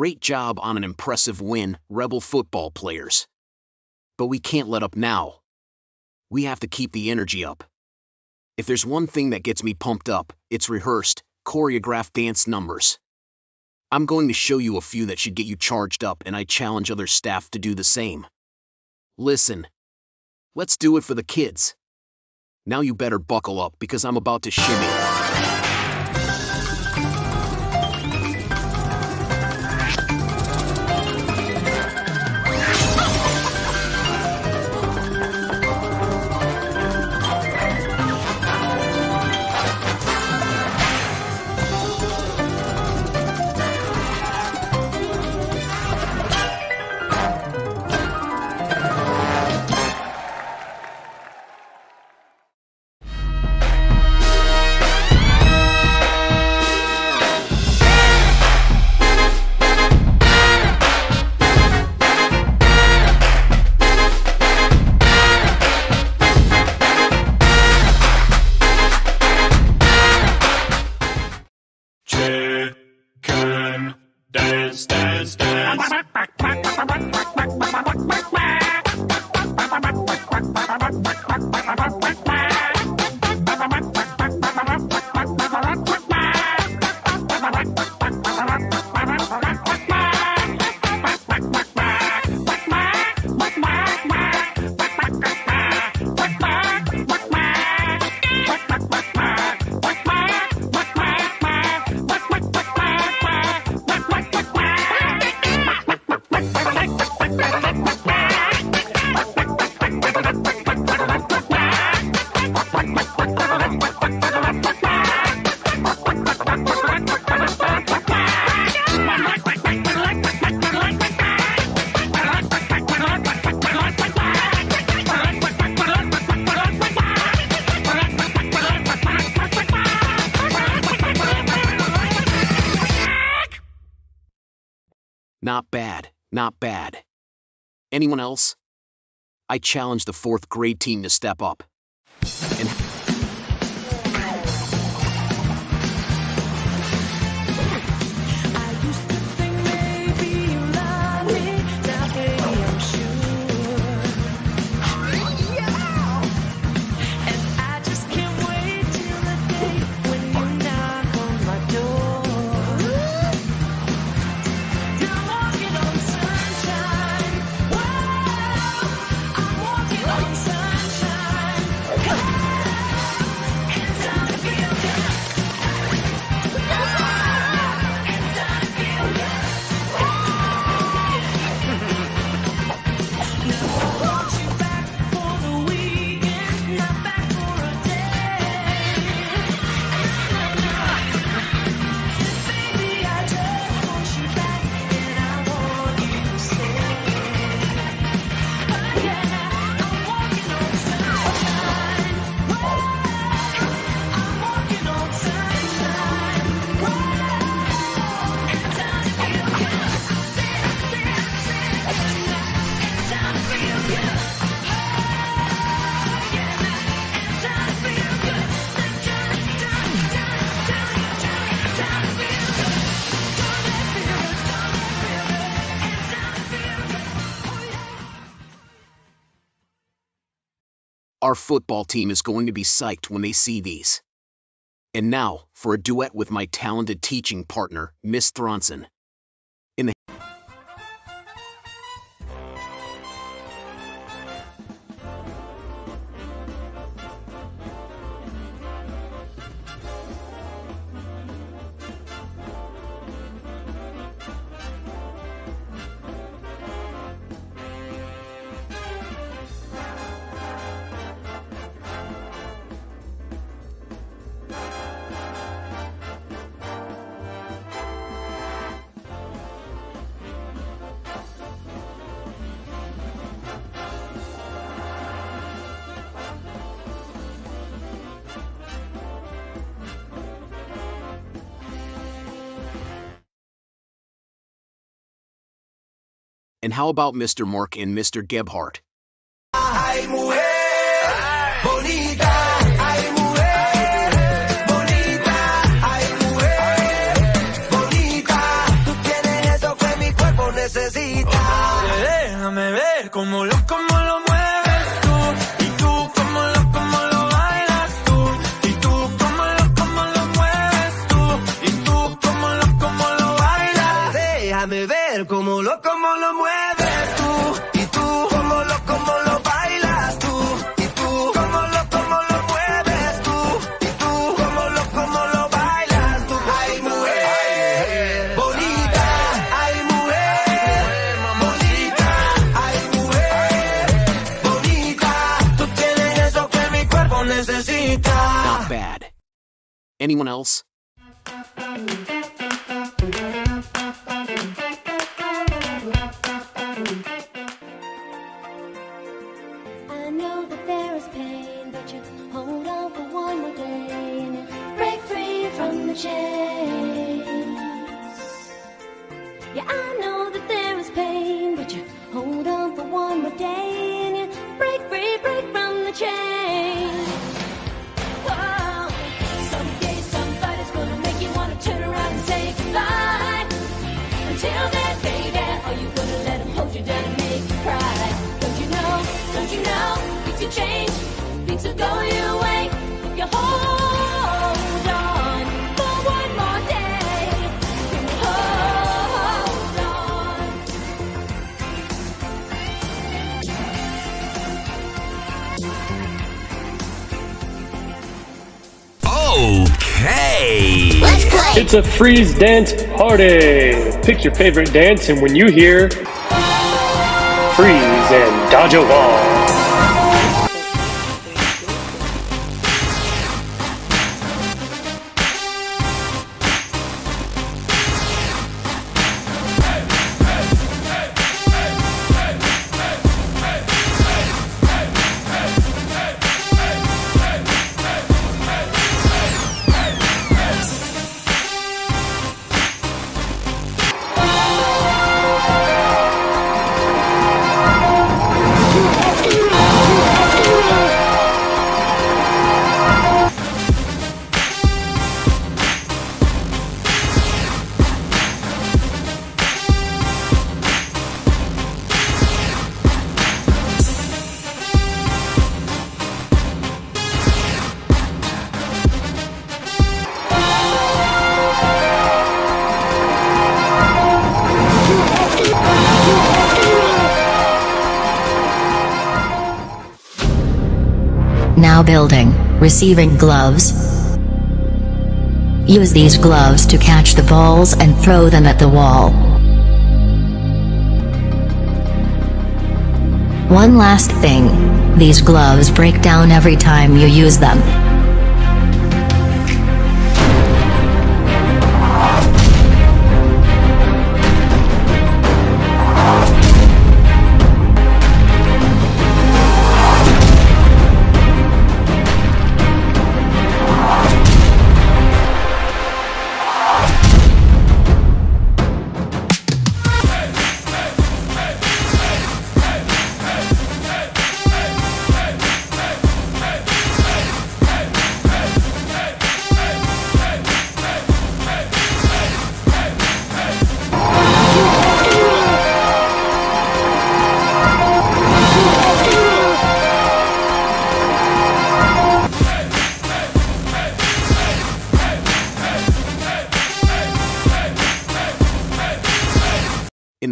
Great job on an impressive win, Rebel football players. But we can't let up now. We have to keep the energy up. If there's one thing that gets me pumped up, it's rehearsed, choreographed dance numbers. I'm going to show you a few that should get you charged up, and I challenge other staff to do the same. Listen. Let's do it for the kids. Now you better buckle up because I'm about to shimmy. Dance, dance. Not bad, not bad. Anyone else? I challenge the fourth grade team to step up. And our football team is going to be psyched when they see these. And now, for a duet with my talented teaching partner, Miss Thronson. And how about Mr. Mark and Mr. Gebhardt? Anyone else? I know that there is pain, but you hold on for one more day and break free from the chains. Hold on. Okay. It's a freeze dance party. Pick your favorite dance, and when you hear freeze and dodge a wall. Now building, receiving gloves. Use these gloves to catch the balls and throw them at the wall. One last thing. These gloves break down every time you use them.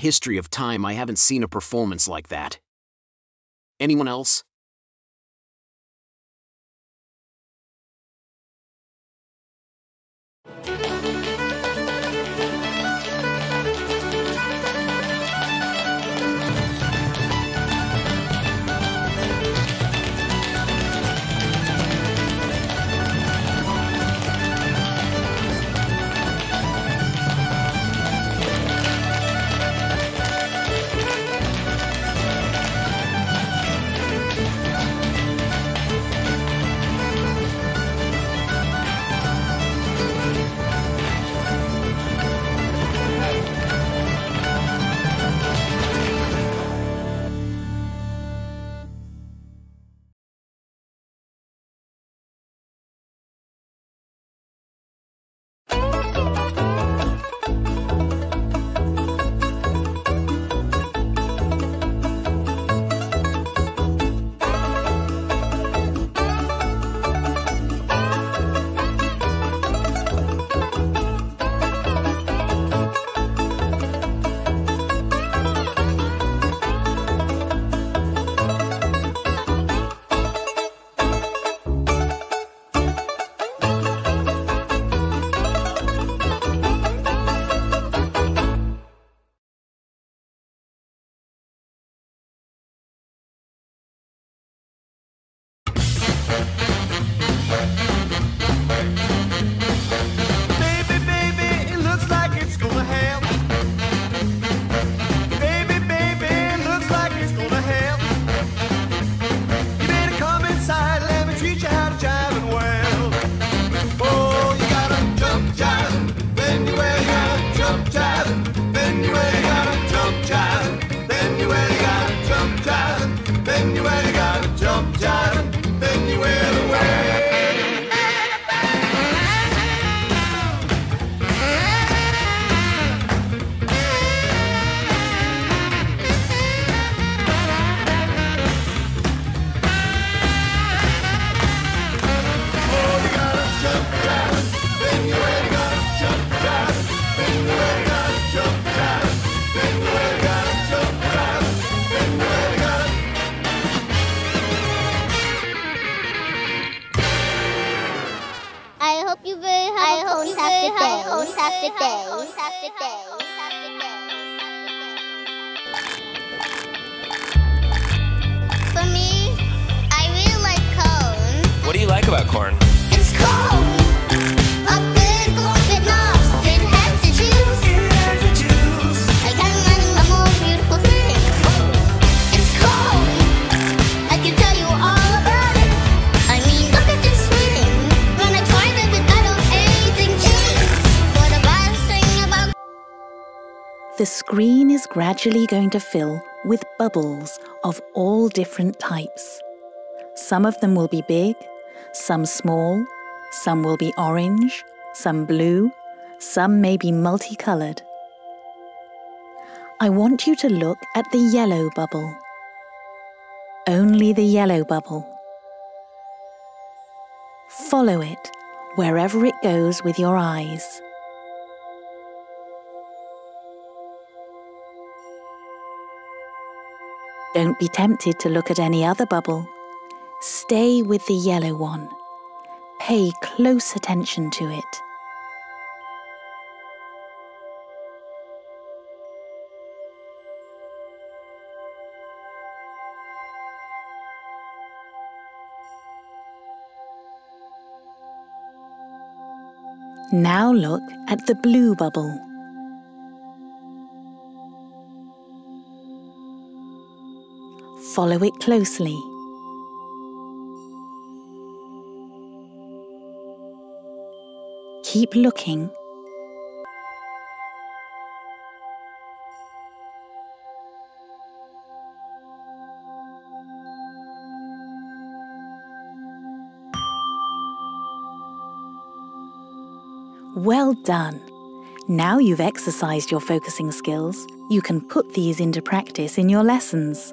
History of time, I haven't seen a performance like that. Anyone else? when you're ready. For me, I really like cone. What do you like about corn? The screen is gradually going to fill with bubbles of all different types. Some of them will be big, some small, some will be orange, some blue, some may be multicolored. I want you to look at the yellow bubble. Only the yellow bubble. Follow it wherever it goes with your eyes. Don't be tempted to look at any other bubble. Stay with the yellow one. Pay close attention to it. Now look at the blue bubble. Follow it closely. Keep looking. Well done. Now you've exercised your focusing skills, you can put these into practice in your lessons.